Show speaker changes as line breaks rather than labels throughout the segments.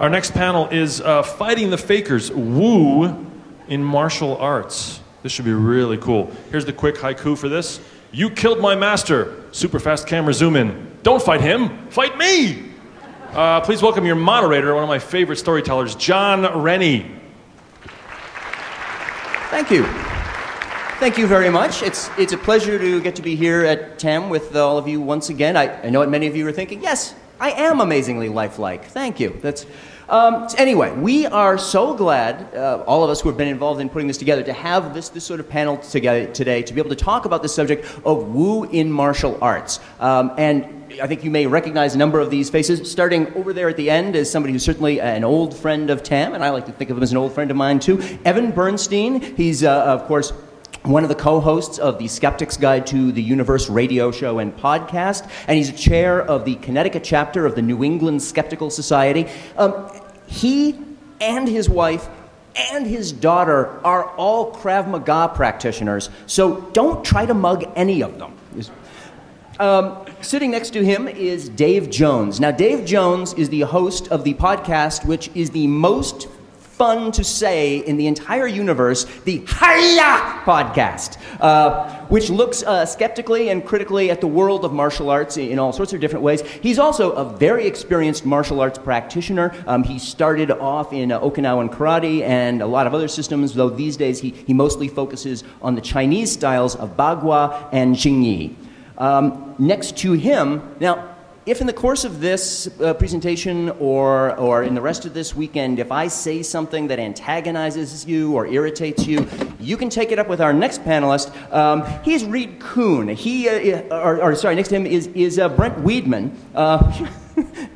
Our next panel is uh, Fighting the Fakers Woo in Martial Arts. This should be really cool. Here's the quick haiku for this You killed my master. Super fast camera zoom in. Don't fight him, fight me! Uh, please welcome your moderator, one of my favorite storytellers, John Rennie.
Thank you. Thank you very much. It's, it's a pleasure to get to be here at TAM with all of you once again. I, I know what many of you are thinking. Yes, I am amazingly lifelike. Thank you. That's, um, anyway, we are so glad, uh, all of us who have been involved in putting this together, to have this, this sort of panel together today to be able to talk about the subject of Woo in martial arts. Um, and I think you may recognize a number of these faces. Starting over there at the end is somebody who's certainly an old friend of TAM, and I like to think of him as an old friend of mine too. Evan Bernstein. He's, uh, of course, one of the co-hosts of the Skeptic's Guide to the Universe radio show and podcast, and he's a chair of the Connecticut chapter of the New England Skeptical Society. Um, he and his wife and his daughter are all Krav Maga practitioners, so don't try to mug any of them. Um, sitting next to him is Dave Jones. Now, Dave Jones is the host of the podcast, which is the most fun to say in the entire universe, the Hiya podcast, uh, which looks uh, skeptically and critically at the world of martial arts in, all sorts of different ways. He's also a very experienced martial arts practitioner. Um, he started off in uh, Okinawan karate and a lot of other systems, though these days he, he mostly focuses on the Chinese styles of Bagua and Xingyi. Um, next to him, now, if in the course of this uh, presentation or, or in the rest of this weekend, if I say something that antagonizes you or irritates you, you can take it up with our next panelist. Um, he's Reed Kuhn. He, uh, or, or, sorry, next to him is, is uh, Brent Weedman.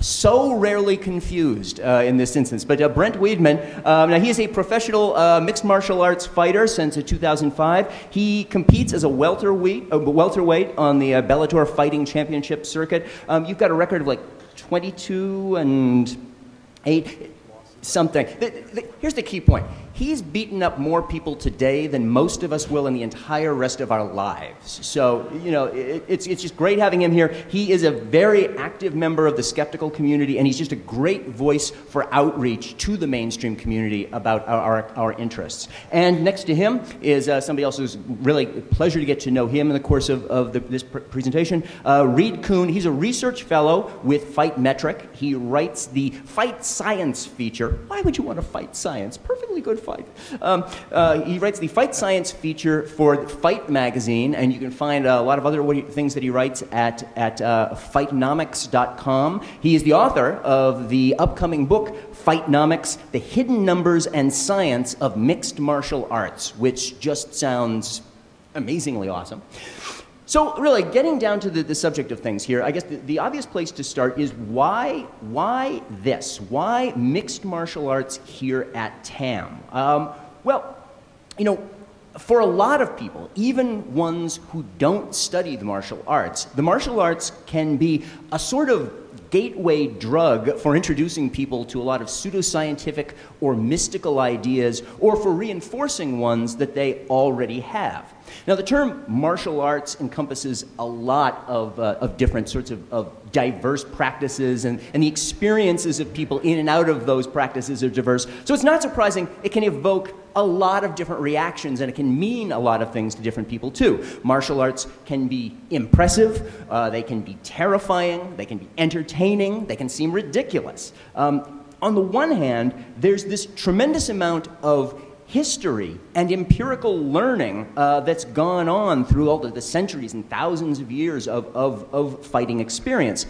So rarely confused uh, in this instance. But uh, Brent Weedman, um, now he is a professional uh, mixed martial arts fighter since uh, 2005. He competes as a welterweight, uh, welterweight on the uh, Bellator Fighting Championship circuit. Um, you've got a record of like 22 and 8 something. The, the, here's the key point he's beaten up more people today than most of us will in the entire rest of our lives. So, you know, it, it's, it's just great having him here. He is a very active member of the skeptical community, and he's just a great voice for outreach to the mainstream community about our, our, our interests. And next to him is uh, somebody else who's really a pleasure to get to know him in the course of, of the, this pr- presentation. Uh, Reed Kuhn, he's a research fellow with Fight Metric. He writes the Fight Science feature. Why would you want to fight science? Perfectly good fight. Um, uh, he writes the Fight Science feature for Fight Magazine, and you can find a lot of other things that he writes at, at uh, fightnomics.com. He is the author of the upcoming book, Fightnomics The Hidden Numbers and Science of Mixed Martial Arts, which just sounds amazingly awesome. So, really, getting down to the, the subject of things here, I guess the, the, obvious place to start is why, why this? Why mixed martial arts here at TAM? Um, well, you know, for a lot of people, even ones who don't study the martial arts, the martial arts can be a sort of gateway drug for introducing people to a lot of pseudoscientific or mystical ideas or for reinforcing ones that they already have. Now, the term martial arts encompasses a lot of, uh, of different sorts of, of diverse practices, and, and the experiences of people in and out of those practices are diverse. So it's not surprising it can evoke a lot of different reactions, and it can mean a lot of things to different people too. Martial arts can be impressive, uh, they can be terrifying, they can be entertaining, they can seem ridiculous. Um, on the one hand, there's this tremendous amount of history and empirical learning uh, that's gone on through all the, centuries and thousands of years of, of, of fighting experience.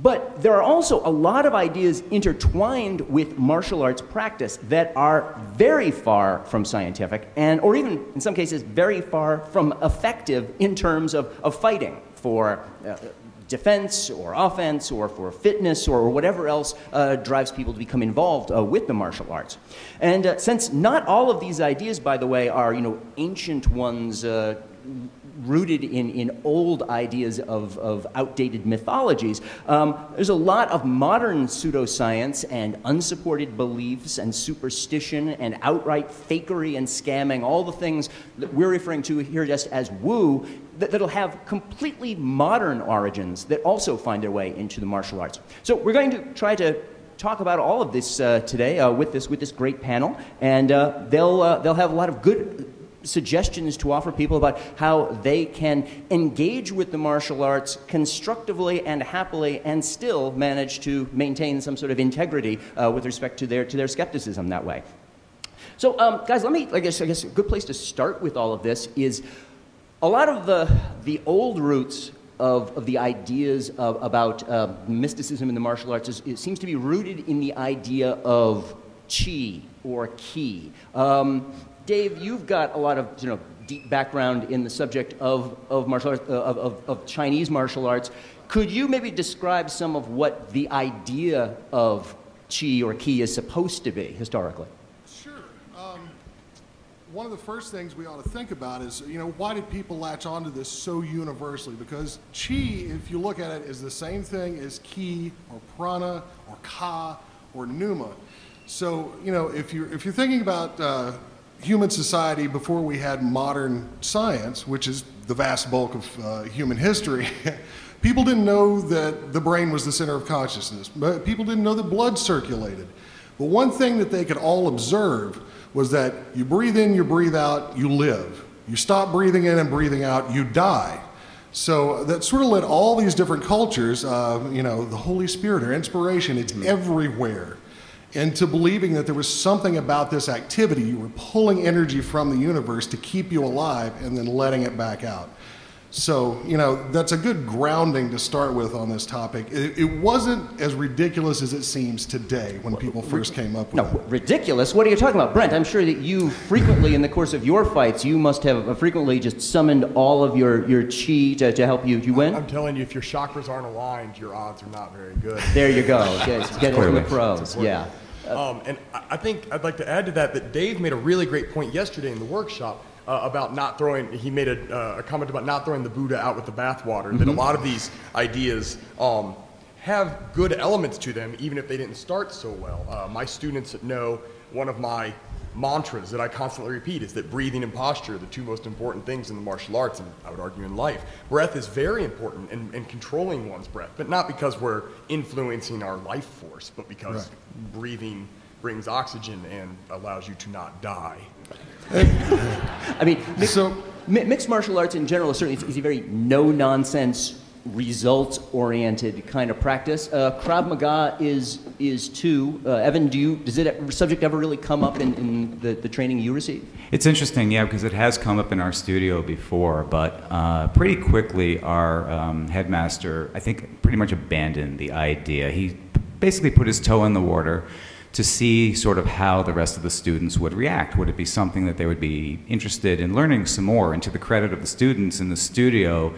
But there are also a lot of ideas intertwined with martial arts practice that are very far from scientific and, or even in some cases, very far from effective in terms of, of fighting for uh, defense or offense or for fitness or whatever else uh, drives people to become involved uh, with the martial arts. And uh, since not all of these ideas, by the way, are you know ancient ones uh, rooted in, in old ideas of, of outdated mythologies. Um, there's a lot of modern pseudoscience and unsupported beliefs and superstition and outright fakery and scamming, all the things that we're referring to here just as woo, that, that'll have completely modern origins that also find their way into the martial arts. So we're going to try to talk about all of this uh, today uh, with this with this great panel, and uh, they'll uh, they'll have a lot of good suggestions to offer people about how they can engage with the martial arts constructively and happily and still manage to maintain some sort of integrity uh, with respect to their, to their skepticism that way. So, um, guys, let me, I guess, I guess a good place to start with all of this is a lot of the, the old roots of, of the ideas of, about uh, mysticism in the martial arts is, it seems to be rooted in the idea of chi or ki. Um, Dave, you've got a lot of you know, deep background in the subject of, of, martial arts, uh, of, of, of Chinese martial arts. Could you maybe describe some of what the idea of qi or ki is supposed to be historically?
One of the first things we ought to think about is, you know, why did people latch onto this so universally? Because qi, if you look at it, is the same thing as ki or prana or ka or pneuma. So, you know, if you're, if you're thinking about uh, human society before we had modern science, which is the vast bulk of uh, human history, people didn't know that the brain was the center of consciousness. But people didn't know that blood circulated. But one thing that they could all observe was that you breathe in, you breathe out, you live. You stop breathing in and breathing out, you die. So that sort of led all these different cultures, uh, you know, the Holy Spirit or inspiration, it's mm-hmm. everywhere into believing that there was something about this activity. You were pulling energy from the universe to keep you alive and then letting it back out. So, you know, that's a good grounding to start with on this topic. It, it wasn't as ridiculous as it seems today when people first came up with
no,
it.
ridiculous? What are you talking about? Brent, I'm sure that you frequently, in the course of your fights, you must have frequently just summoned all of your, your chi to, to help you. You win?
I'm telling you, if your chakras aren't aligned, your odds are not very good.
There you go. Get, get it from the pros. Yeah.
Um, and I think I'd like to add to that that Dave made a really great point yesterday in the workshop uh, about not throwing. He made a, uh, a, comment about not throwing the Buddha out with the bathwater. Mm-hmm. That a mm-hmm. lot of these ideas um, have good elements to them, even if they didn't start so well. Uh, my students know one of my mantras that I constantly repeat is that breathing and posture are the two most important things in the martial arts, and I would argue in life. Breath is very important in, in controlling one's breath, but not because we're influencing our life force, but because right. breathing brings oxygen and allows you to not die.
I mean, mixed, so, mixed martial arts in general is certainly is a very no nonsense results oriented kind of practice. Uh, Krav Maga is is too. Uh, Evan, do you does it subject ever really come up in, in the, the training you receive?
It's interesting, yeah, because it has come up in our studio before, but uh, pretty quickly our um, headmaster, I think, pretty much abandoned the idea. He basically put his toe in the water to see sort of how the rest of the students would react. Would it be something that they would be interested in learning some more? And to the credit of the students in the studio,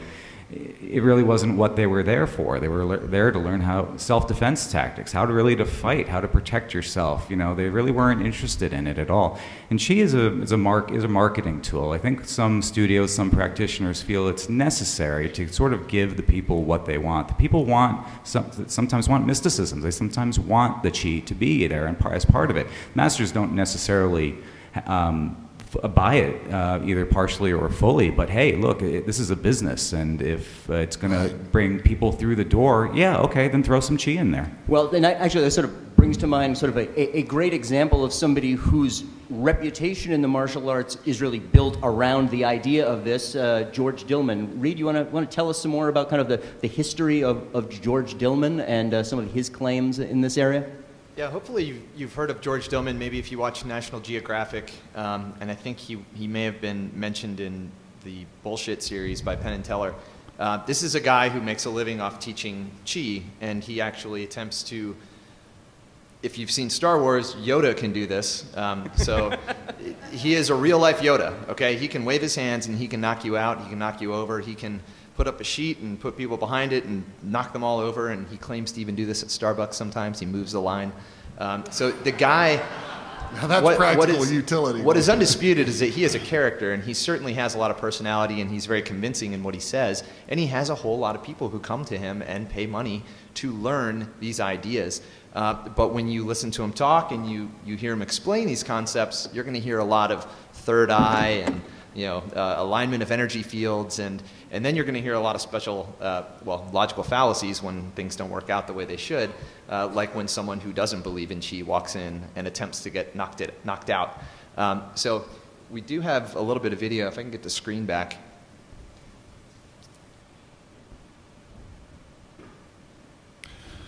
it really wasn't what they were there for. They were there to learn how self-defense tactics, how to really to fight, how to protect yourself. You know, they really weren't interested in it at all. And chi is a is a mark is a marketing tool. I think some studios, some practitioners feel it's necessary to sort of give the people what they want. The people want some, sometimes want mysticism. They sometimes want the chi to be there and as part of it. Masters don't necessarily. Um, buy it uh, either partially or fully. But hey, look, it, this is a business, and if uh, it's going to bring people through the door, yeah, okay, then throw some chi in there.
Well, then actually, that sort of brings to mind sort of a, a great example of somebody whose reputation in the martial arts is really built around the idea of this. Uh, George Dillman. Reed, you want to want to tell us some more about kind of the, the history of, of George Dillman and uh, some of his claims in this area?
Yeah, hopefully you've, you've heard of George Dillman, maybe if you watch National Geographic, um, and I think he, he may have been mentioned in the Bullshit series by Penn and Teller. Uh, this is a guy who makes a living off teaching Chi, and he actually attempts to, if you've seen Star Wars, Yoda can do this. Um, so he is a real life Yoda, okay? He can wave his hands and he can knock you out, he can knock you over, he can put up a sheet and put people behind it and knock them all over. And he claims to even do this at Starbucks sometimes. He moves the line. Um, so the guy.
Now that's what, practical what is, utility.
What is undisputed is that he is a character, and he certainly has a lot of personality, and he's very convincing in what he says. And he has a whole lot of people who come to him and pay money to learn these ideas. Uh, but when you listen to him talk and you, you hear him explain these concepts, you're going to hear a lot of third eye and you know, uh, alignment of energy fields, and, and then you're going to hear a lot of special, uh, well, logical fallacies when things don't work out the way they should, uh, like when someone who doesn't believe in chi walks in and attempts to get knocked, it, knocked out. Um, so we do have a little bit of video. If I can get the screen back.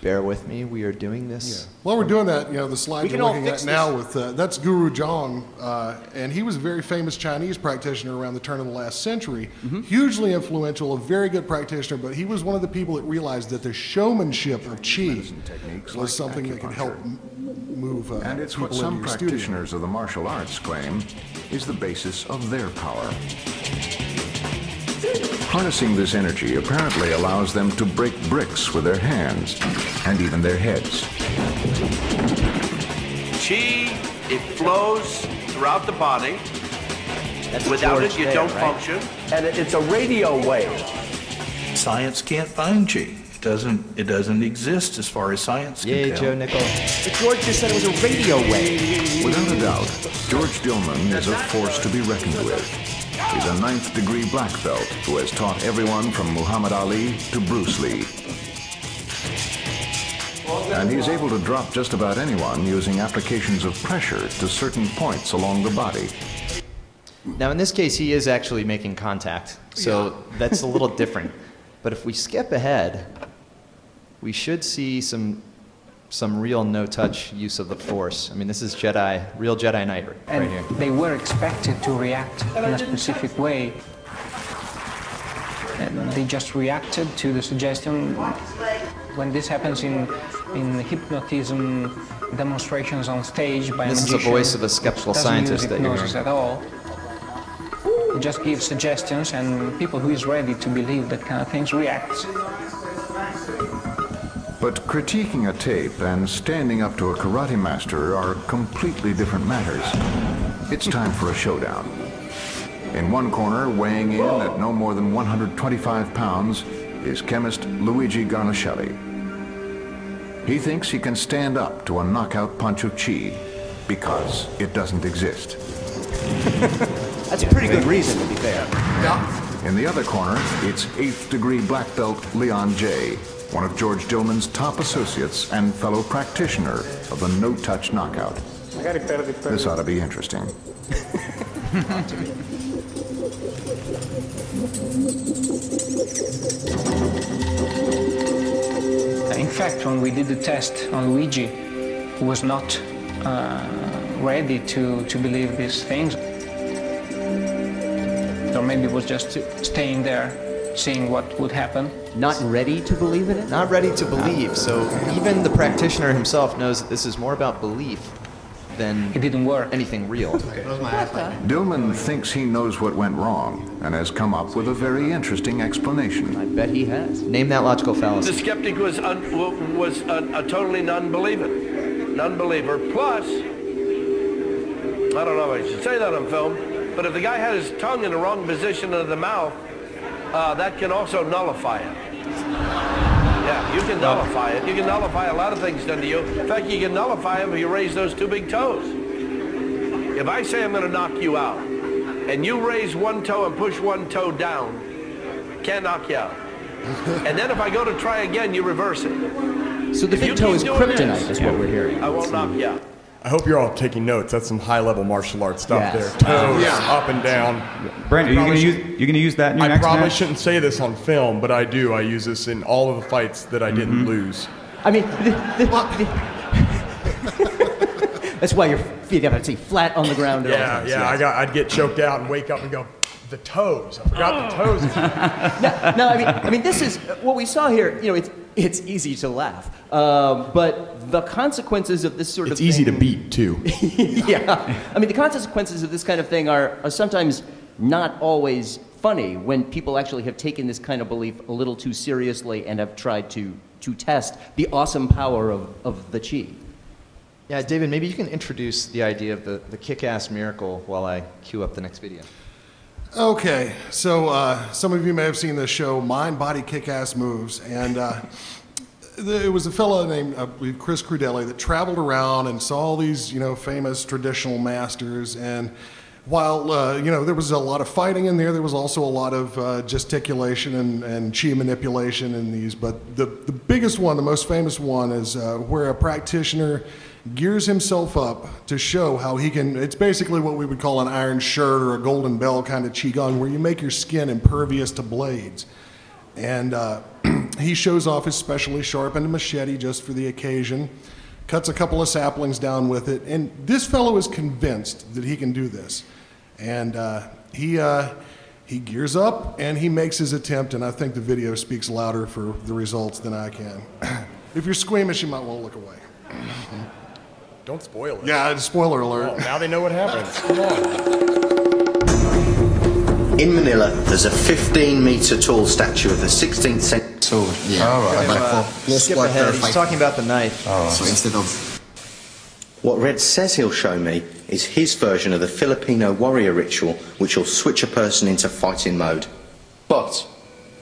Bear with me. We are doing this.
While we're doing that, you know, the slide
we
you're
all
looking
fix
at now with uh, that's Guru Zhang, uh, and he was a very famous Chinese practitioner around the turn of the last century.
Mm-hmm.
Hugely influential, a very good practitioner, but he was one of the people that realized that the showmanship of qi
techniques
was
like
something that could help move uh,
And it's what some
into your studio.
practitioners of the martial arts claim is the basis of their power. Harnessing this energy apparently allows them to break bricks with their hands and even their heads.
Chi, it flows throughout the body.
That's
Without
George
it, you
there,
don't
right?
function.
and it's a radio wave.
Science can't find chi. It doesn't. It doesn't exist as far as science can
Yay,
tell.
Joe Nickell.
But George just said it was a radio wave.
Without a doubt, George Dillman is a force to be reckoned with. He's a ninth degree black belt who has taught everyone from Muhammad Ali to Bruce Lee. And he's able to drop just about anyone using applications of pressure to certain points along the body.
Now, in this case, he is actually making contact, so that's a little different. But if we skip ahead, we should see some some real no-touch use of the Force. I mean, this is Jedi, real Jedi Knight right
and
here.
they were expected to react in a specific way. And they just reacted to the suggestion. When this happens in, in hypnotism demonstrations on stage by
This
a
is the voice of a skeptical
doesn't
scientist
use
that you're
hypnosis
hearing.
at all. He just gives suggestions, and people who is ready to believe that kind of things react.
But critiquing a tape and standing up to a karate master are completely different matters. It's time for a showdown. In one corner, weighing in at no more than 125 pounds, is chemist Luigi Garlaschelli. He thinks he can stand up to a knockout punch of chi because it doesn't exist.
That's a pretty good reason, to be fair. Yeah.
In the other corner, it's eighth degree black belt Leon Jay, one of George Dillman's top associates and fellow practitioner of the no touch knockout. This ought to be interesting.
In fact, when we did the test on Luigi, he was not uh, ready to, to believe these things. Or maybe was just staying there, seeing what would happen.
Not ready to believe in it?
Not ready to believe, so even the practitioner himself knows that this is more about belief than
It didn't work.
anything real.
Dillman thinks he knows what went wrong and has come up with a very interesting explanation.
I bet he has.
Name that logical fallacy.
The skeptic was un, was a, a totally non-believer, non-believer. Plus, I don't know if I should say that on film, but if the guy had his tongue in the wrong position of the mouth, uh, that can also nullify it. Yeah, you can nullify it. You can nullify a lot of things done to you. In fact, you can nullify them if you raise those two big toes. If I say I'm going to knock you out, and you raise one toe and push one toe down, can't knock you out. And then if I go to try again, you reverse it.
So the
If
big toe is kryptonite,
this,
is what we're hearing.
I won't knock you out.
I hope you're all taking notes. That's some high-level martial arts stuff
Yes.
there. Toes up and down.
Brent, are you going to use going to use that in your
I
next
probably
match?
shouldn't say this on film, but I do. I use this in all of the fights that I didn't
Mm-hmm.
lose.
I mean, the, the, the- that's why your feet have to stay flat on the ground at all
Yeah, yeah. I got. I'd get choked out and wake up and go, the toes. I forgot the toes.
no, I mean, I mean, this is what we saw here. You know, it's it's easy to laugh, um, but the consequences of this sort
It's
of it's
easy to beat too.
yeah, I mean, the consequences of this kind of thing are, are sometimes not always funny when people actually have taken this kind of belief a little too seriously and have tried to to test the awesome power of, of the chi.
Yeah, David, maybe you can introduce the idea of the, the kick-ass miracle while I cue up the next video.
Okay, so uh, some of you may have seen the show Mind Body Kick Ass Moves, and uh, it was a fellow named uh, Chris Crudelli that traveled around and saw all these, you know, famous traditional masters, and while uh, you know there was a lot of fighting in there, there was also a lot of uh, gesticulation and, and chi manipulation in these. But the the biggest one, the most famous one, is uh, where a practitioner gears himself up to show how he can. It's basically what we would call an iron shirt or a golden bell kind of qigong, where you make your skin impervious to blades. And uh, he shows off his specially sharpened machete just for the occasion, cuts a couple of saplings down with it, and this fellow is convinced that he can do this. And uh, he, uh, he gears up and he makes his attempt, and I think the video speaks louder for the results than I can. if you're squeamish, you might want to look away.
Don't spoil it.
Yeah, spoiler alert.
Oh, now they know what happens. Come on.
In Manila, there's a 15 meter tall statue of the 16th century.
Sword.
Yeah.
All right.
But
Uh,
for-
skip ahead. He's talking about the knife.
Oh, So instead of. What Red says he'll show me is his version of the Filipino warrior ritual, which will switch a person into fighting mode. But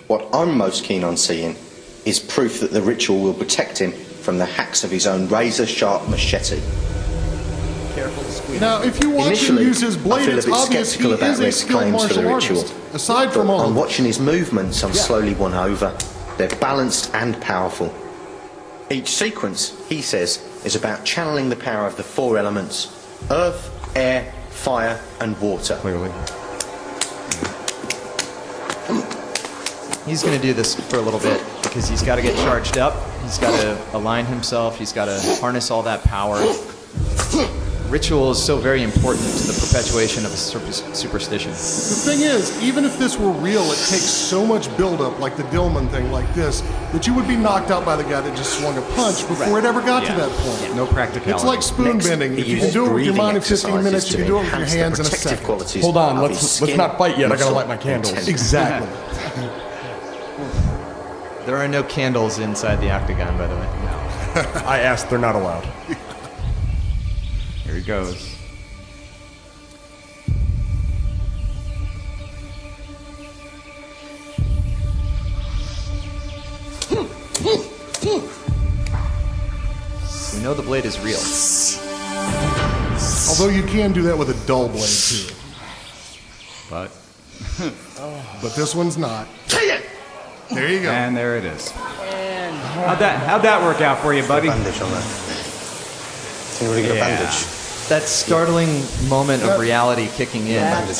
what I'm most keen on seeing is proof that the ritual will protect him from the hacks of his own razor sharp machete.
Now, if you watch him use his
I
blade,
feel a
it's
bit
obvious he
sceptical about
is a
Red's
skilled
claims for the
martial
ritual.
artist. Aside from
But
all
on watching his movements, I'm
Yeah.
slowly won over. They're balanced and powerful. Each sequence, he says, is about channeling the power of the four elements earth, air, fire, and water.
Clearly.
He's going to do this for a little bit because he's got to get charged up. He's got to align himself. He's got to harness all that power. Ritual is so very important to the perpetuation of a super- superstition.
The thing is, even if this were real, it takes so much buildup, like the Dillman thing, like this, that you would be knocked out by the guy that just swung a punch before it ever got to that point.
No practicality.
It's like spoon
Next,
bending. If you can do it with your mind in 15 minutes, you can do it with your hands in a
protective
second.
Hold on, let's- let's not fight yet. I gotta light my candles.
and
Exactly.
There are no candles inside the octagon, by the way. No.
I asked, they're not allowed.
Here he goes.
We know the blade is real.
Although you can do that with a dull blade too.
But
But this one's not. There you go.
and there it is. How'd that how'd that work out for you, buddy?
bandage on that. Can really get
Yeah.
a bandage?
That startling moment of reality kicking in.
Bandage.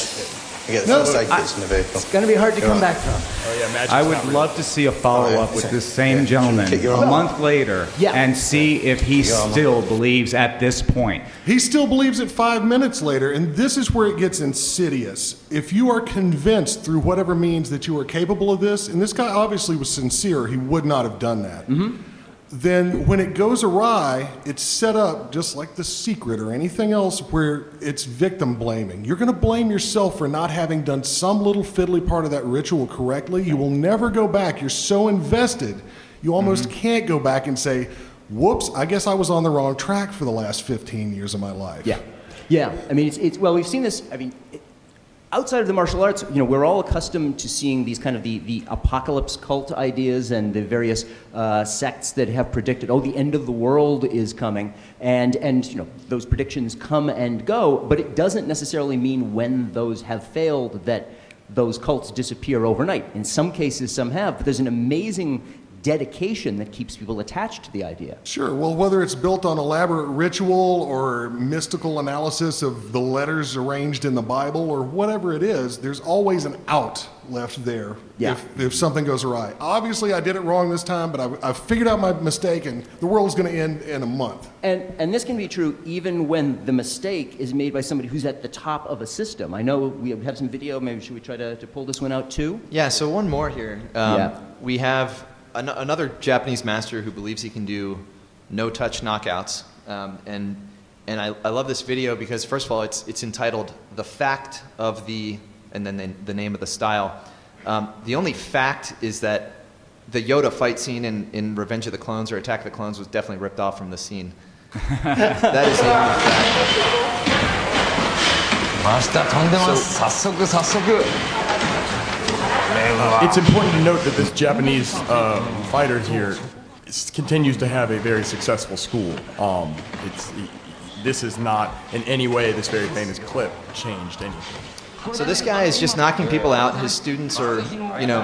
You get
No,
the first in the vehicle.
It's going to be hard to come back from.
Oh yeah, magic's
I
not
would
real.
love to see a follow up with this same
Yeah.
gentleman a month later
Yeah.
and see if he
your arm.
still believes at this point.
He still believes it five minutes later, and this is where it gets insidious. If you are convinced through whatever means that you are capable of this, and this guy obviously was sincere, he would not have done that. Mm-hmm. Then when it goes awry, it's set up just like The Secret or anything else where it's victim blaming. You're going to blame yourself for not having done some little fiddly part of that ritual correctly. You will never go back. You're so invested, you almost mm-hmm. can't go back and say, whoops, I guess I was on the wrong track for the last 15 years of my life.
Yeah, yeah. I mean, it's, it's well, we've seen this. I mean, outside of the martial arts, you know, we're all accustomed to seeing these kind of the, the apocalypse cult ideas and the various uh, sects that have predicted, oh, the end of the world is coming, and and you know those predictions come and go, but it doesn't necessarily mean when those have failed that those cults disappear overnight. In some cases, some have, but there's an amazing dedication that keeps people attached to the idea.
Sure. Well, whether it's built on elaborate ritual or mystical analysis of the letters arranged in the Bible or whatever it is, there's always an out left there
Yeah.
if, if something goes awry. Obviously, I did it wrong this time, but I, I figured out my mistake, and the world's going to end in a month.
And, and this can be true even when the mistake is made by somebody who's at the top of a system. I know we have some video. Maybe should we try to, to pull this one out too?
Yeah, so one more here. Um,
Yeah.
We have an- another Japanese master who believes he can do no touch knockouts. Um, and and I, I love this video because, first of all, it's, it's entitled The Fact of the, and then the, the name of the style. Um, the only fact is that the Yoda fight scene in, in Revenge of the Clones or Attack of the Clones was definitely ripped off from the scene. that is the only fact.
真下飛んでます早速早速
it's important to note that this Japanese uh, fighter here continues to have a very successful school. Um, it's, this is not in any way this very famous clip changed anything.
So this guy is just knocking people out. His students are, you know,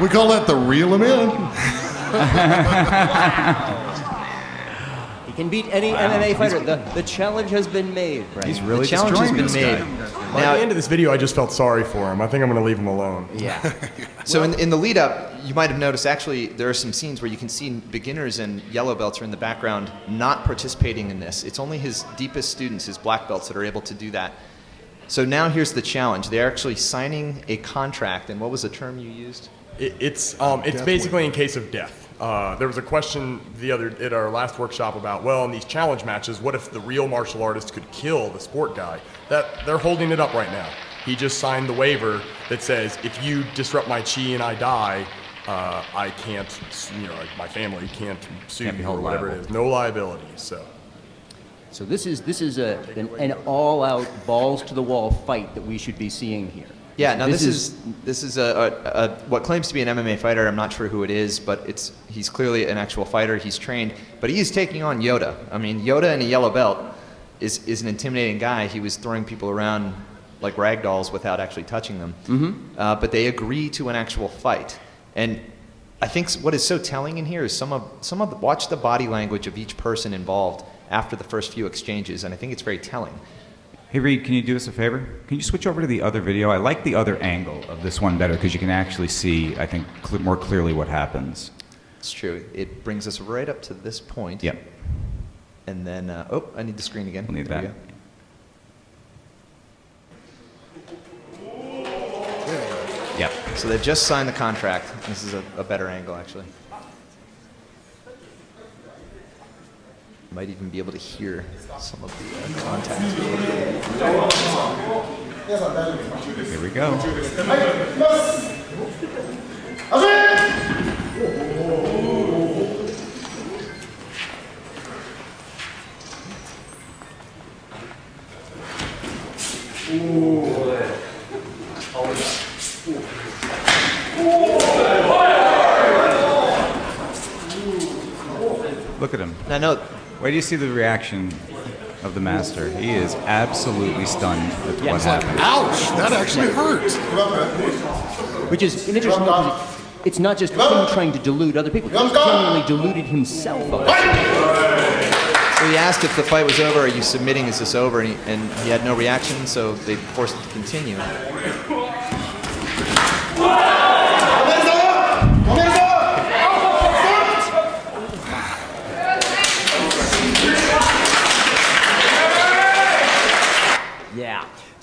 We call that the reel 'em in.
He can beat any MMA fighter. The, the challenge has been made, right?
He's really
the challenge has
destroying
been
this
made.
guy.
By
Now,
the end of this video, I just felt sorry for him. I think I'm going to leave him alone.
Yeah. so in, in the lead up, you might have noticed actually there are some scenes where you can see beginners and yellow belts are in the background not participating in this. It's only his deepest students, his black belts, that are able to do that. So now here's the challenge. They're actually signing a contract, and what was the term you used?
It, it's um, it's
Death
basically in case of death. Uh, there was a question the other at our last workshop about well, in these challenge matches, what if the real martial artist could kill the sport guy? That they're holding it up right now. He just signed the waiver that says if you disrupt my chi and I die, uh, I can't, you know, like my family can't sue
Can't
you or whatever it
liable.
is. No liability. So.
So this is this is a, an, an all-out balls to the wall fight that we should be seeing here.
Yeah, now this, is, this is a, a, a what claims to be an MMA fighter. I'm not sure who it is, but it's he's clearly an actual fighter. He's trained, but he is taking on Yoda. I mean, Yoda in a yellow belt is is an intimidating guy. He was throwing people around like rag dolls without actually touching them. Mm-hmm. Uh, but they agree to an actual fight, and I think what is so telling in here is some of some of the, watch the body language of each person involved after the first few exchanges, and I think it's very telling.
Hey Reed, can you do us a favor? Can you switch over to the other video? I like the other angle of this one better because you can actually see, I think, cl- more clearly what happens.
It's true. It brings us right up to this point.
Yep.
And then, uh, oh, I need the screen again.
We'll need
There we
that. Yep.
So they've just signed the contract. This is a, a better angle, actually. Might even be able to hear some of the uh, contact.
Here we go. Look at him.
Now, no,
Wait do you see the reaction of the master? He is absolutely stunned at what
It's like, ouch, that actually hurt.
Which is an interesting because it's not just him trying to delude other people. He's genuinely deluded himself.
So he asked if the fight was over, are you submitting, is this over? And he, and he had no reaction, so they forced it to continue.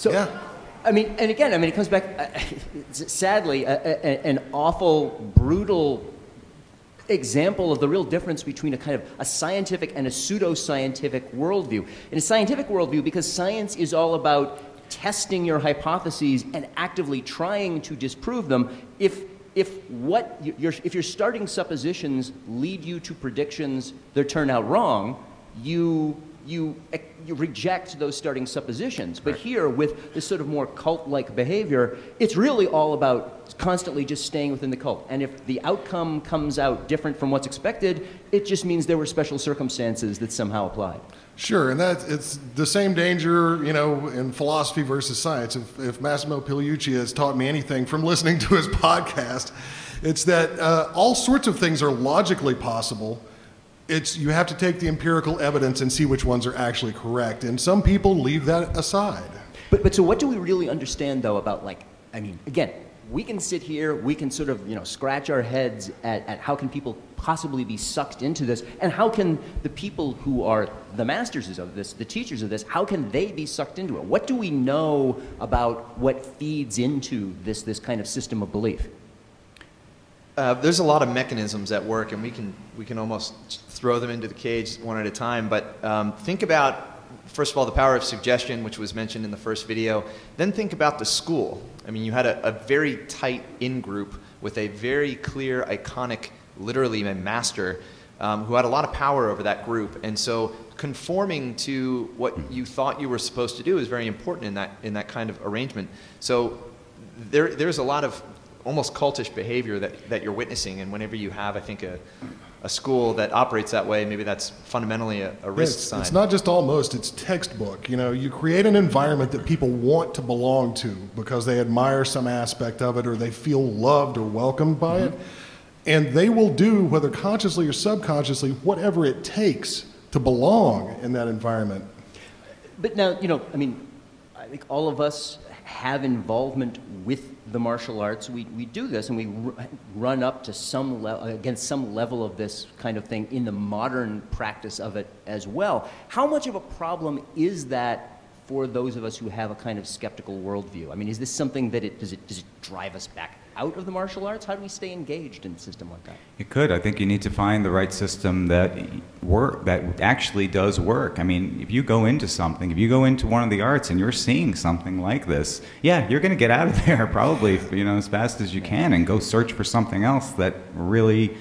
Yeah. So, I mean, and again, I mean, it comes back, uh, sadly, a, a, an awful, brutal example of the real difference between a kind of a scientific and a pseudo-scientific worldview. In a scientific worldview, because science is all about testing your hypotheses and actively trying to disprove them, if if what you're, if your starting suppositions lead you to predictions that turn out wrong, you you, you reject those starting suppositions. But here, with this sort of more cult-like behavior, it's really all about constantly just staying within the cult. And if the outcome comes out different from what's expected, it just means there were special circumstances that somehow applied.
Sure, and that it's the same danger, you know, in philosophy versus science. If, if Massimo Pigliucci has taught me anything from listening to his podcast, it's that uh, all sorts of things are logically possible. It's you have to take the empirical evidence and see which ones are actually correct, and some people leave that aside.
But, but so what do we really understand, though, about, like, I mean, again, we can sit here, we can sort of, you know, scratch our heads at, at how can people possibly be sucked into this, and how can the people who are the masters of this, the teachers of this, how can they be sucked into it? What do we know about what feeds into this, this kind of system of belief?
Uh, there's a lot of mechanisms at work, and we can we can almost throw them into the cage one at a time. But um, think about first of all the power of suggestion, which was mentioned in the first video. Then think about the school. I mean, you had a, a very tight in group with a very clear, iconic, literally a master um, who had a lot of power over that group, and so conforming to what you thought you were supposed to do is very important in that in that kind of arrangement. So there there's a lot of almost cultish behavior that, that you're witnessing. And whenever you have, I think, a, a school that operates that way, maybe that's fundamentally a, a risk
it's,
sign.
it's not just almost, it's textbook. You know, you create an environment that people want to belong to because they admire some aspect of it or they feel loved or welcomed by it. Mm-hmm. And they will do, whether consciously or subconsciously, whatever it takes to belong in that environment.
But now, you know, I mean, I think all of us have involvement with the martial arts. We, we do this and we r- run up to some level, against some level of this kind of thing in the modern practice of it as well. How much of a problem is that for those of us who have a kind of skeptical worldview? I mean, is this something that it, does it, does it drive us back out of the martial arts? How do we stay engaged in a system like that?
It could. I think you need to find the right system that work that actually does work. I mean, if you go into something, if you go into one of the arts and you're seeing something like this, yeah, you're going to get out of there probably you know as fast as you can and go search for something else that really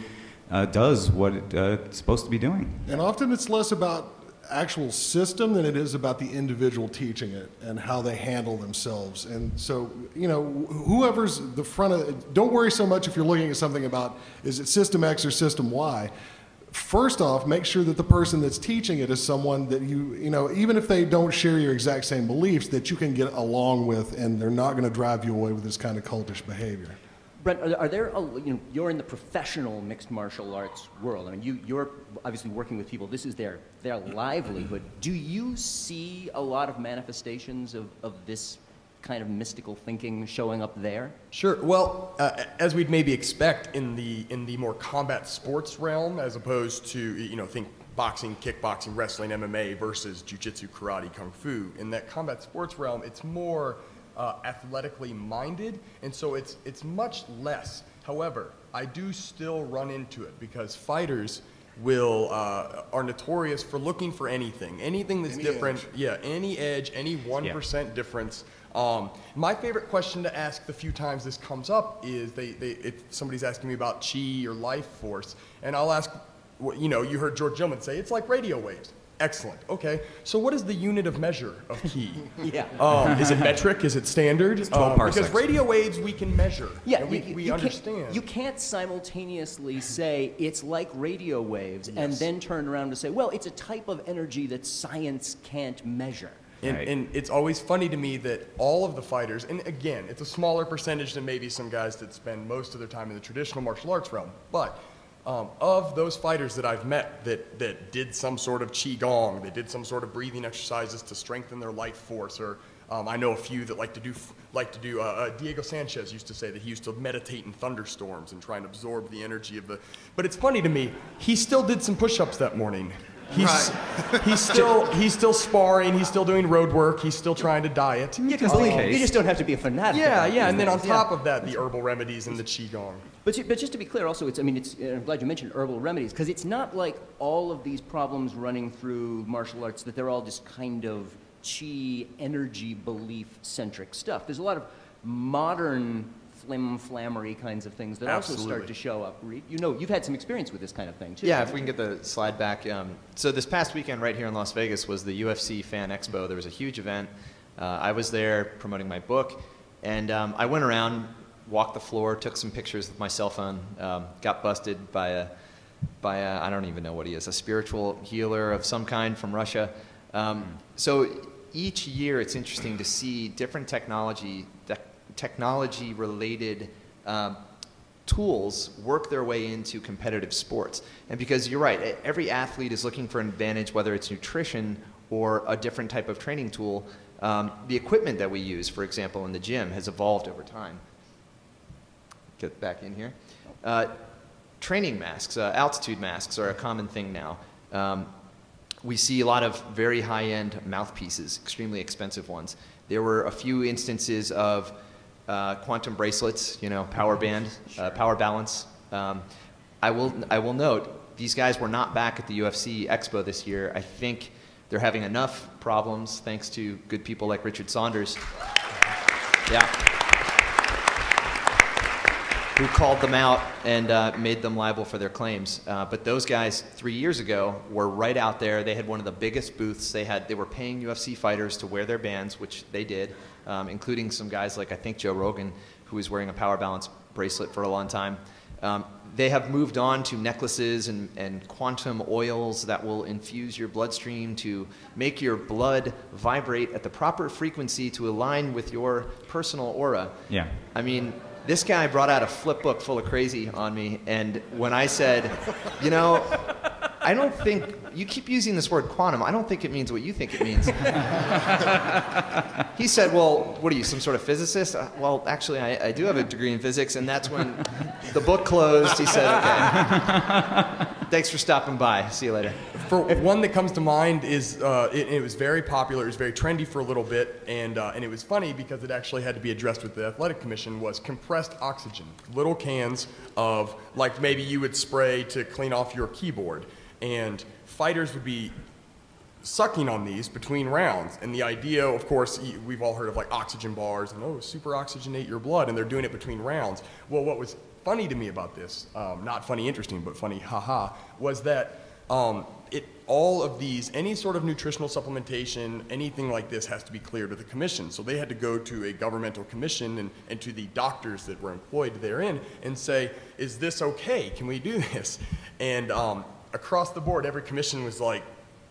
uh, does what it, uh, it's supposed to be doing.
And often it's less about actual system than it is about the individual teaching it and how they handle themselves. And so, you know, whoever's the front of don't worry so much if you're looking at something about is it system X or system Y. First off, make sure that the person that's teaching it is someone that you, you know, even if they don't share your exact same beliefs, that you can get along with and they're not going to drive you away with this kind of cultish behavior.
Brent, are, are there, a, you know, you're in the professional mixed martial arts world. I mean, you, you're obviously working with people. This is their, their livelihood. Do you see a lot of manifestations of, of this kind of mystical thinking showing up there?
Sure. Well, uh, as we'd maybe expect in the in the more combat sports realm, as opposed to you know think boxing, kickboxing, wrestling, MMA versus jujitsu, karate, kung fu. In that combat sports realm, it's more uh, athletically minded, and so it's it's much less. However, I do still run into it because fighters will uh, are notorious for looking for anything, anything that's
Any
different.
edge.
Yeah, any edge, any one difference. Um, my favorite question to ask the few times this comes up is they, they if somebody's asking me about chi or life force, and I'll ask, you know, you heard George Dillman say it's like radio waves. Excellent. Okay. So what is the unit of measure of ki?
Yeah.
Um, is it metric? Is it standard?
It's 12
Um, because radio waves we can measure.
Yeah,
and we,
you,
we
you
understand.
Can't, you can't simultaneously say it's like radio waves and then turn around to say, well, it's a type of energy that science can't measure.
And,
Right.
and it's always funny to me that all of the fighters, and again, it's a smaller percentage than maybe some guys that spend most of their time in the traditional martial arts realm, but um, of those fighters that I've met that, that did some sort of qigong, they did some sort of breathing exercises to strengthen their life force, or um, I know a few that like to do like to do. Uh, uh, Diego Sanchez used to say that he used to meditate in thunderstorms and try and absorb the energy of the. But it's funny to me. He still did some push-ups that morning. He's, he's still he's still sparring. He's still doing road work. He's still trying to diet.
Yeah, because you just don't have to be a fanatic.
Yeah, yeah,
these
and then on top
yeah.
of that, the herbal remedies and the qigong.
But, but just to be clear, also, it's, I mean, it's, I'm glad you mentioned herbal remedies, because it's not like all of these problems running through martial arts that they're all just kind of chi, energy, belief centric stuff. There's a lot of modern flim flammery kinds of things that also start to show up. You know, you've had some experience with this kind of thing, too.
Yeah, if we can get the slide back. Um, so this past weekend, right here in Las Vegas, was the UFC Fan Expo. There was a huge event. Uh, I was there promoting my book, and um, I went around, walked the floor, took some pictures with my cell phone. Um, got busted by a, by a, I don't even know what he is, a spiritual healer of some kind from Russia. Um, so each year, it's interesting to see different technology, technology-related. Um, tools work their way into competitive sports. And because you're right, every athlete is looking for an advantage, whether it's nutrition or a different type of training tool. Um, the equipment that we use, for example, in the gym, has evolved over time. Get back in here. Uh, training masks, uh, altitude masks, are a common thing now. Um, we see a lot of very high-end mouthpieces, extremely expensive ones. There were a few instances of uh, quantum bracelets, you know, power band, uh, power balance. Um, I will, I will note these guys were not back at the UFC Expo this year. I think they're having enough problems thanks to good people like Richard Saunders. Yeah. Who called them out and uh, made them liable for their claims. Uh, but those guys three years ago were right out there. They had one of the biggest booths. They had they were paying UFC fighters to wear their bands, which they did, um, including some guys like I think Joe Rogan, who was wearing a power balance bracelet for a long time. Um, they have moved on to necklaces and, and quantum oils that will infuse your bloodstream to make your blood vibrate at the proper frequency to align with your personal aura.
Yeah.
I mean, this guy brought out a flip book full of crazy on me, and when I said, you know, I don't think you keep using this word quantum. I don't think it means what you think it means. he said, "Well, what are you, some sort of physicist?" Uh, well, actually, I, I do have a degree in physics, and that's when the book closed. He said, "Okay, thanks for stopping by. See you later."
For one that comes to mind is uh, it, it was very popular. It was very trendy for a little bit, and uh, and it was funny because it actually had to be addressed with the athletic commission. Was compressed oxygen, little cans of like maybe you would spray to clean off your keyboard, and fighters would be sucking on these between rounds. And the idea, of course, we've all heard of like oxygen bars and oh, super oxygenate your blood, and they're doing it between rounds. Well, what was funny to me about this, um, not funny, interesting, but funny, haha, was that um, it all of these, any sort of nutritional supplementation, anything like this has to be cleared to the commission. So they had to go to a governmental commission and, and to the doctors that were employed therein and say, is this okay? Can we do this? And um, across the board, every commission was like,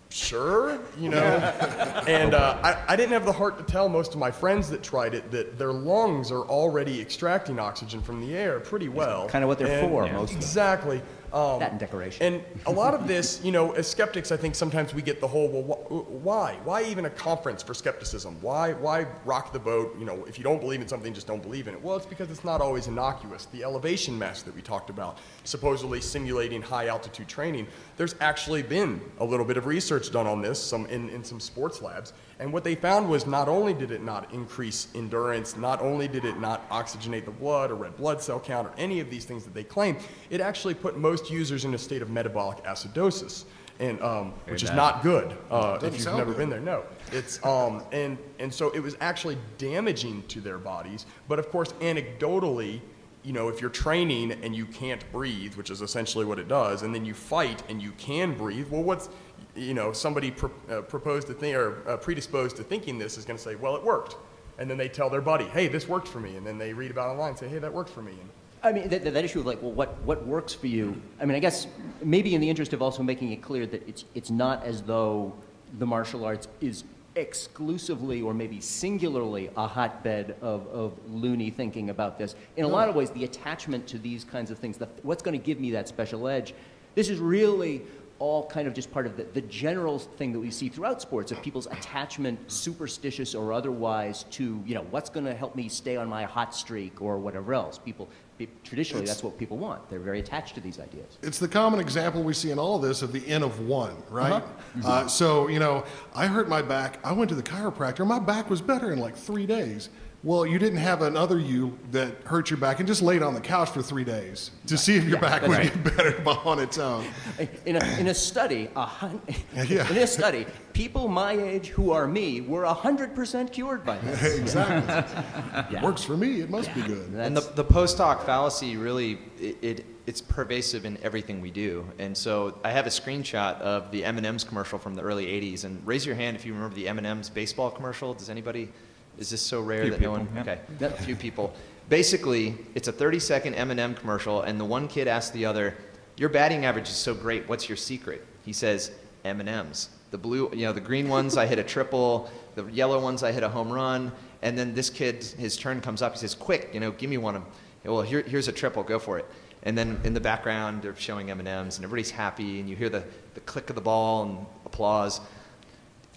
sure, you know. and uh, I, I didn't have the heart to tell most of my friends that tried it that their lungs are already extracting oxygen from the air pretty well.
Kinda what they're
And-
for, most of.
Exactly. Um,
That and decoration.
And a lot of this, you know, as skeptics, I think sometimes we get the whole, well, wh- why? Why even a conference for skepticism? Why, why rock the boat? You know, if you don't believe in something, just don't believe in it. Well, it's because it's not always innocuous. The elevation mask that we talked about, supposedly simulating high altitude training, there's actually been a little bit of research done on this some in, in some sports labs. And what they found was not only did it not increase endurance, not only did it not oxygenate the blood or red blood cell count or any of these things that they claim, it actually put most users in a state of metabolic acidosis, and um, which is not good uh, if you've never
good.
been there. No, it's um, and and so it was actually damaging to their bodies. But of course, anecdotally, you know, if you're training and you can't breathe, which is essentially what it does, and then you fight and you can breathe, well, what's you know, somebody pro- uh, proposed to think or uh, predisposed to thinking this is going to say, well, it worked, and then they tell their buddy, hey, this worked for me, and then they read about it online and say, hey, that worked for me. And,
I mean, that, that issue of like, well, what, what works for you? I mean, I guess maybe in the interest of also making it clear that it's, it's not as though the martial arts is exclusively or maybe singularly a hotbed of, of loony thinking about this. In a lot of ways, the attachment to these kinds of things, the, what's going to give me that special edge, this is really all kind of just part of the, the general thing that we see throughout sports of people's attachment, superstitious or otherwise, to you know what's going to help me stay on my hot streak or whatever else. People pe- traditionally
It's-
that's what people want. They're very attached to these ideas.
It's the common example we see in all of this of the N of one, right?
Uh-huh.
uh so, you know, I hurt my back. I went to the chiropractor. My back was better in like three days. Well, you didn't have another you that hurt your back and just laid on the couch for three days to see if your
Yeah,
back would
right.
get better on its own.
In a, in a study, a hun-
Yeah.
in a study, people my age who are me were hundred percent cured by this.
exactly.
Yeah.
Works for me. It must be good.
And the, the post hoc fallacy really, it, it, it's pervasive in everything we do. And so I have a screenshot of the M&M's commercial from the early 80s. And raise your hand if you remember the M&M's baseball commercial. Does anybody, is this so rare
Few
that no one,
yeah.
okay, a few people. Basically, it's a 30 second M&M commercial and the one kid asks the other, your batting average is so great, what's your secret? He says, M&M's. The blue, you know, the green ones I hit a triple, the yellow ones I hit a home run, and then this kid, his turn comes up, he says, quick, you know, give me one of them. Well, here, here's a triple, go for it. And then in the background, they're showing M&Ms, and everybody's happy, and you hear the, the click of the ball and applause.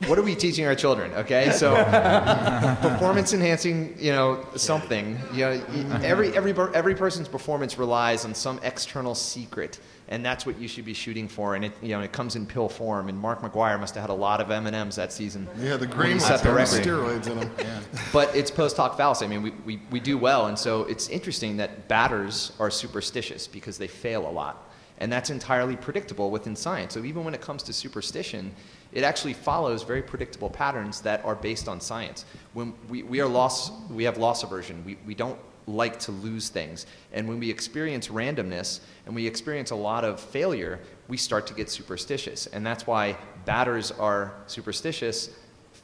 What are we teaching our children? Okay, so performance enhancing, you know, something. You know, every every every person's performance relies on some external secret, and that's what you should be shooting for. And it you know it comes in pill form. And Mark McGwire must have had a lot of M and M's that season.
Yeah, the green ones
set the record.
steroids in them. yeah.
But it's post hoc fallacy. I mean, we, we, we do well, and so it's interesting that batters are superstitious because they fail a lot. And that's entirely predictable within science. So even when it comes to superstition, it actually follows very predictable patterns that are based on science. When we, we are loss, we have loss aversion. We, we don't like to lose things. And when we experience randomness and we experience a lot of failure, we start to get superstitious. And that's why batters are superstitious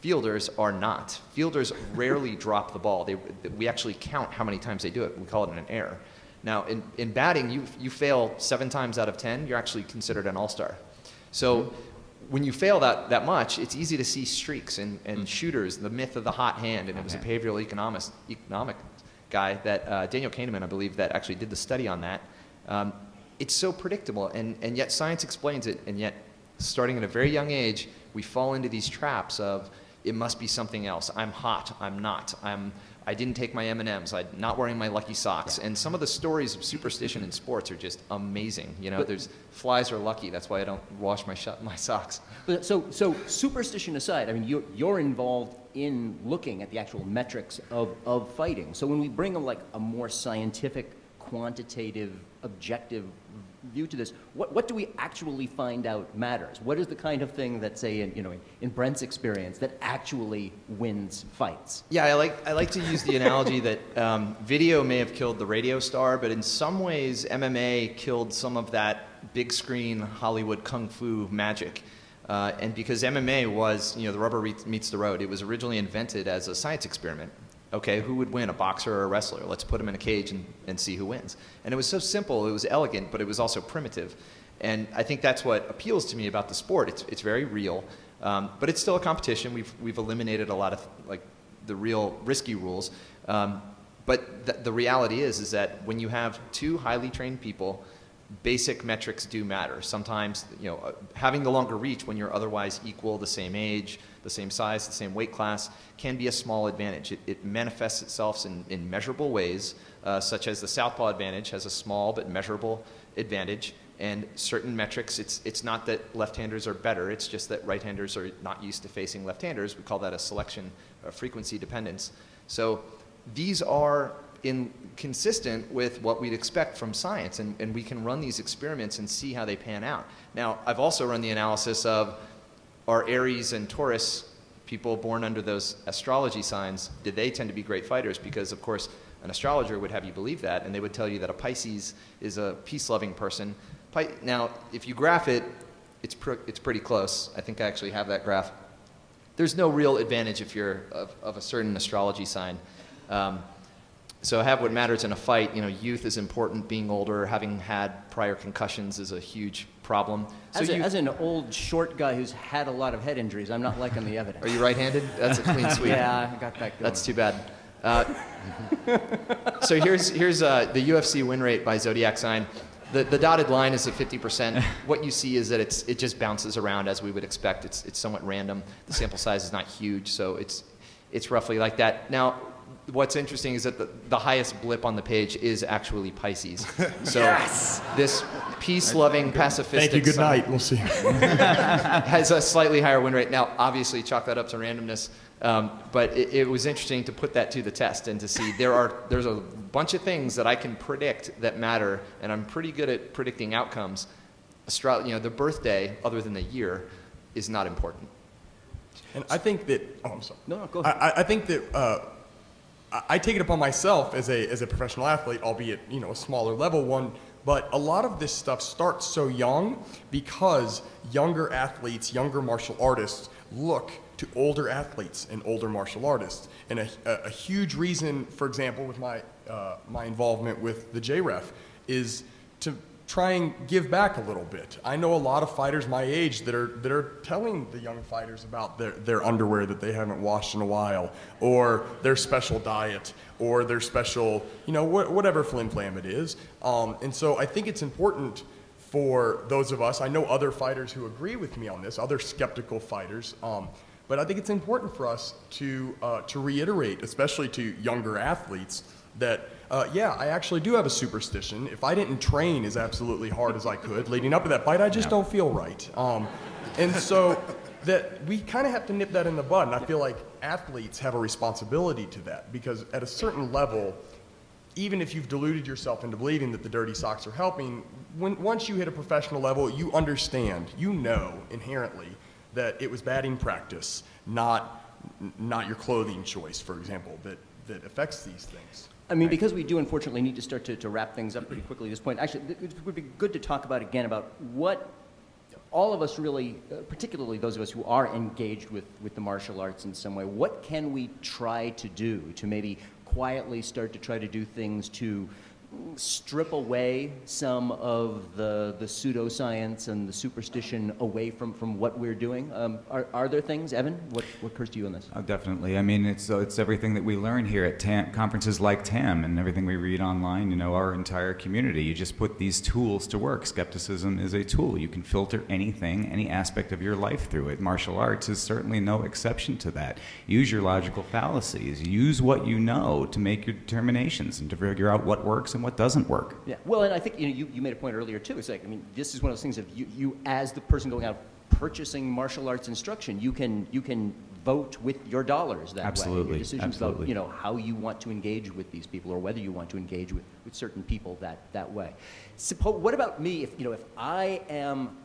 Fielders are not. Fielders rarely drop the ball. They, we actually count how many times they do it. We call it an error. Now, in, in batting, you, you fail seven times out of 10, you're actually considered an all star. So when you fail that, that much, it's easy to see streaks and, and shooters, the myth of the hot hand. And it was a behavioral economist, economic guy that uh, Daniel Kahneman, I believe, that actually did the study on that. Um, it's so predictable, and, and yet science explains it, and yet starting at a very young age, we fall into these traps of it must be something else. I'm hot. I'm not. I'm. I didn't take my M&Ms. I'm not wearing my lucky socks. And some of the stories of superstition in sports are just amazing. You know,
But-
there's flies are lucky. That's why I don't wash my, my socks.
But so, so superstition aside, I mean, you're, you're involved in looking at the actual metrics of, of fighting. So when we bring a, like a more scientific, quantitative, objective view to this, what, what do we actually find out matters? What is the kind of thing that, say, in, you know, in Brent's experience, that actually wins fights?
Yeah, I like, I like to use the analogy that um, video may have killed the radio star, but in some ways, MMA killed some of that big screen Hollywood kung fu magic. Uh, and because MMA was, you know, the rubber meets the road, it was originally invented as a science experiment. Okay, who would win, a boxer or a wrestler? Let's put them in a cage and, and see who wins. And it was so simple, it was elegant, but it was also primitive. And I think that's what appeals to me about the sport. It's, it's very real, um, but it's still a competition. We've, we've eliminated a lot of like the real risky rules. Um, but th- the reality is, is that when you have two highly trained people, basic metrics do matter. Sometimes, you know, uh, having the longer reach when you're otherwise equal, the same age, the same size, the same weight class, can be a small advantage. It, it manifests itself in, in measurable ways, uh, such as the southpaw advantage has a small but measurable advantage. And certain metrics, it's, it's not that left-handers are better, it's just that right-handers are not used to facing left-handers. We call that a selection frequency dependence. So these are in, consistent with what we'd expect from science, and, and we can run these experiments and see how they pan out. Now, I've also run the analysis of are Aries and Taurus people born under those astrology signs, did they tend to be great fighters? Because, of course, an astrologer would have you believe that, and they would tell you that a Pisces is a peace loving person. Now, if you graph it, it's, pr- it's pretty close. I think I actually have that graph. There's no real advantage if you're of, of a certain astrology sign. Um, so have what matters in a fight. You know, youth is important. Being older, having had prior concussions is a huge problem. So
As, a,
you-
as an old, short guy who's had a lot of head injuries, I'm not liking the evidence.
Are you right-handed? That's a clean sweep.
yeah, I got that going.
That's too bad. Uh, so here's, here's uh, the UFC win rate by zodiac sign. The, the dotted line is at 50%. What you see is that it's, it just bounces around as we would expect. It's, it's somewhat random. The sample size is not huge, so it's, it's roughly like that. Now, what's interesting is that the, the highest blip on the page is actually Pisces. So
Yes!
this peace-loving, pacifistic
Thank you. Good night. We'll see.
has a slightly higher win rate. Now, obviously, chalk that up to randomness, um, but it, it was interesting to put that to the test and to see there are there's a bunch of things that I can predict that matter, and I'm pretty good at predicting outcomes. Astro- you know, the birthday, other than the year, is not important.
And I think that. Oh, I'm sorry.
No, no, go
ahead. I- I think that uh, I, take it upon myself as a as a professional athlete, albeit you know a smaller level one. But a lot of this stuff starts so young because younger athletes, younger martial artists look to older athletes and older martial artists. And a, a, a huge reason, for example, with my uh, my involvement with the JREF, is to try and give back a little bit. I know a lot of fighters my age that are that are telling the young fighters about their, their underwear that they haven't washed in a while, or their special diet, or their special, you know, wh- whatever flim flam it is. Um, and so I think it's important for those of us. I know other fighters who agree with me on this, other skeptical fighters. Um, but I think it's important for us to uh, to reiterate, especially to younger athletes, that uh, yeah, I actually do have a superstition. If I didn't train as absolutely hard as I could leading up to that fight, I just don't feel right. Um, and so that we kind of have to nip that in the bud. And I feel like athletes have a responsibility to that because at a certain level, even if you've deluded yourself into believing that the dirty socks are helping, when once you hit a professional level, you understand, you know inherently that it was batting practice, not not your clothing choice, for example, that that affects these things.
I mean, because we do unfortunately need to start to, to wrap things up pretty quickly at this point, actually, it would be good to talk about again about what all of us really, uh, particularly those of us who are engaged with, with the martial arts in some way, what can we try to do to maybe quietly start to try to do things to strip away some of the, the pseudoscience and the superstition away from, from what we're doing? Um, are, are there things, Evan? What, what occurs to you on this?
Oh, definitely. I mean, it's, uh, it's everything that we learn here at TAM, conferences like TAM and everything we read online, you know, our entire community. You just put these tools to work. Skepticism is a tool. You can filter anything, any aspect of your life through it. Martial arts is certainly no exception to that. Use your logical fallacies. Use what you know to make your determinations and to figure out what works and what doesn't work.
Yeah. Well, and I think you, know, you, you made a point earlier too. It's like I mean, this is one of those things. of you, you as the person going out purchasing martial arts instruction, you can you can vote with your dollars that way.
Absolutely.
Your decisions about
Absolutely.
you know how you want to engage with these people or whether you want to engage with, with certain people that that way. Suppose what about me? If you know if I am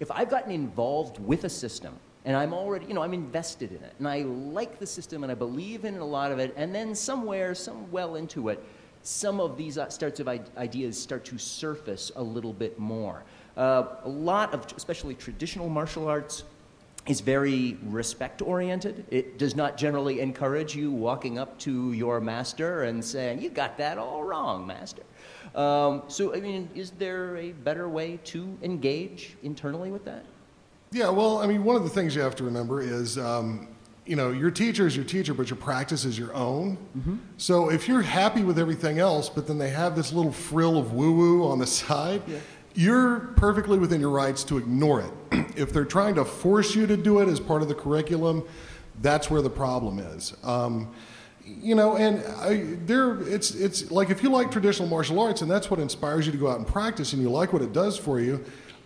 if I've gotten involved with a system and I'm already, you know, I'm invested in it and I like the system and I believe in a lot of it, and then somewhere, some well into it, some of these uh, starts of ideas start to surface a little bit more. Uh, a lot of, especially traditional martial arts, is very respect oriented. It does not generally encourage you walking up to your master and saying, You got that all wrong, master. Um, so, I mean, is there a better way to engage internally with that?
Yeah, well, I mean, one of the things you have to remember is, um, you know, your teacher is your teacher, but your practice is your own. So if you're happy with everything else, but then they have this little frill of woo woo on the side, you're perfectly within your rights to ignore it. if they're trying to force you to do it as part of the curriculum, that's where the problem is. Um, you know, and I, there, it's it's like if you like traditional martial arts and that's what inspires you to go out and practice, and you like what it does for you.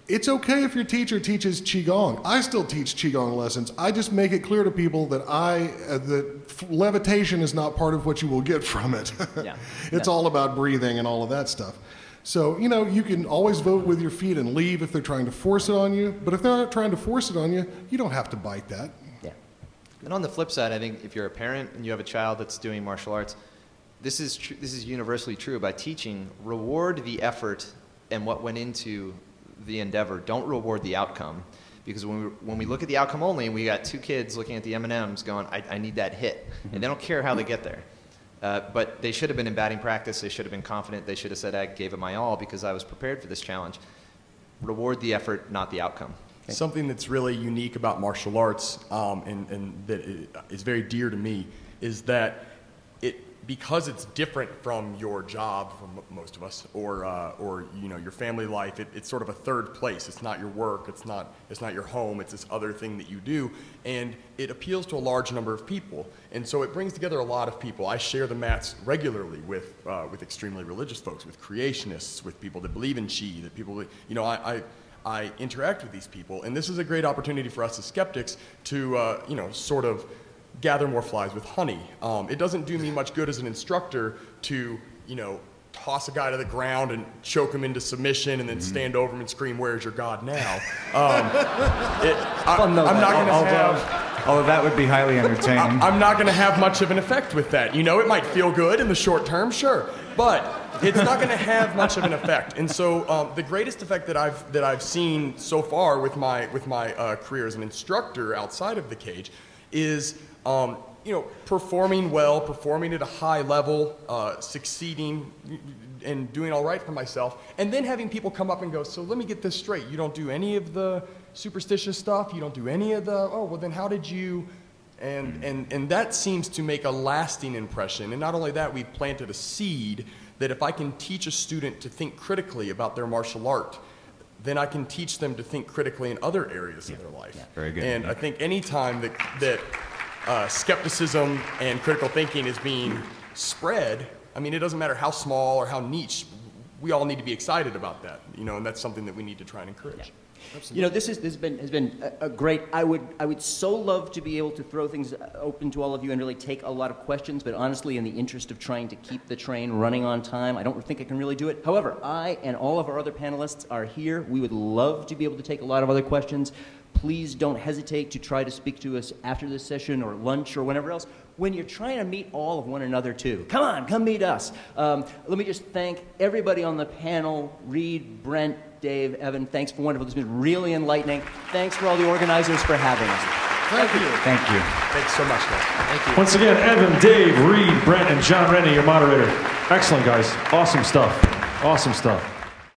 It's okay if your teacher teaches qigong. I still teach qigong lessons. I just make it clear to people that I uh, that f- levitation is not part of what you will get from it.
Yeah.
it's all about breathing and all of that stuff. So, you know, you can always vote with your feet and leave if they're trying to force it on you. But if they're not trying to force it on you, you don't have to bite that.
Yeah.
And on the flip side, I think if you're a parent and you have a child that's doing martial arts, this is tr- this is universally true. By teaching, reward the effort and what went into the endeavor. Don't reward the outcome, because when we when we look at the outcome only, we got two kids looking at the M and M's, going, I, "I need that hit," and they don't care how they get there. Uh, but they should have been in batting practice. They should have been confident. They should have said, "I gave it my all because I was prepared for this challenge." Reward the effort, not the outcome.
Something that's really unique about martial arts um, and, and that i- is very dear to me is that it because it's different from your job for m- most of us or uh, or you know your family life it, it's sort of a third place. It's not your work it's not it's not your home it's this other thing that you do. And it appeals to a large number of people. And so it brings together a lot of people. I share the mats regularly with uh, with extremely religious folks with creationists with people that believe in chi that people you know I, I I interact with these people, and this is a great opportunity for us as skeptics to, uh, you know, sort of gather more flies with honey. Um, it doesn't do me much good as an instructor to, you know, toss a guy to the ground and choke him into submission and then stand over him and scream, "Where's your God now?" Um, it, I, am not going to have.
although that would be highly entertaining.
I, am not going to have much of an effect with that. You know, it might feel good in the short term, sure, but it's not going to have much of an effect. And so, um, the greatest effect that I've that I've seen so far with my with my uh, career as an instructor outside of the cage is. Um, you know, performing well, performing at a high level, uh, succeeding, and doing all right for myself, and then having people come up and go, "So let me get this straight. You don't do any of the superstitious stuff. You don't do any of the. Oh, well, then how did you?" And and and that seems to make a lasting impression. And not only that, we've planted a seed that if I can teach a student to think critically about their martial art, then I can teach them to think critically in other areas of their life.
Very good.
And I think any time that that uh, skepticism and critical thinking is being spread, I mean, it doesn't matter how small or how niche. We all need to be excited about that, you know, and that's something that we need to try and encourage.
You know, this, is, this has been, has been a, a great. I would, I would so love to be able to throw things open to all of you and really take a lot of questions, but honestly, in the interest of trying to keep the train running on time, I don't think I can really do it. However, I and all of our other panelists are here. We would love to be able to take a lot of other questions. Please don't hesitate to try to speak to us after this session or lunch or whenever else. When you're trying to meet all of one another, too, come on, come meet us. Um, let me just thank everybody on the panel Reed, Brent, Dave, Evan. Thanks for wonderful. This has been really enlightening. Thanks for all the organizers for having us.
Thank you.
Thank you.
Thanks so much, guys.
Thank you.
Once again, Evan, Dave, Reed, Brent, and John Rennie, your moderator. Excellent, guys. Awesome stuff. Awesome stuff.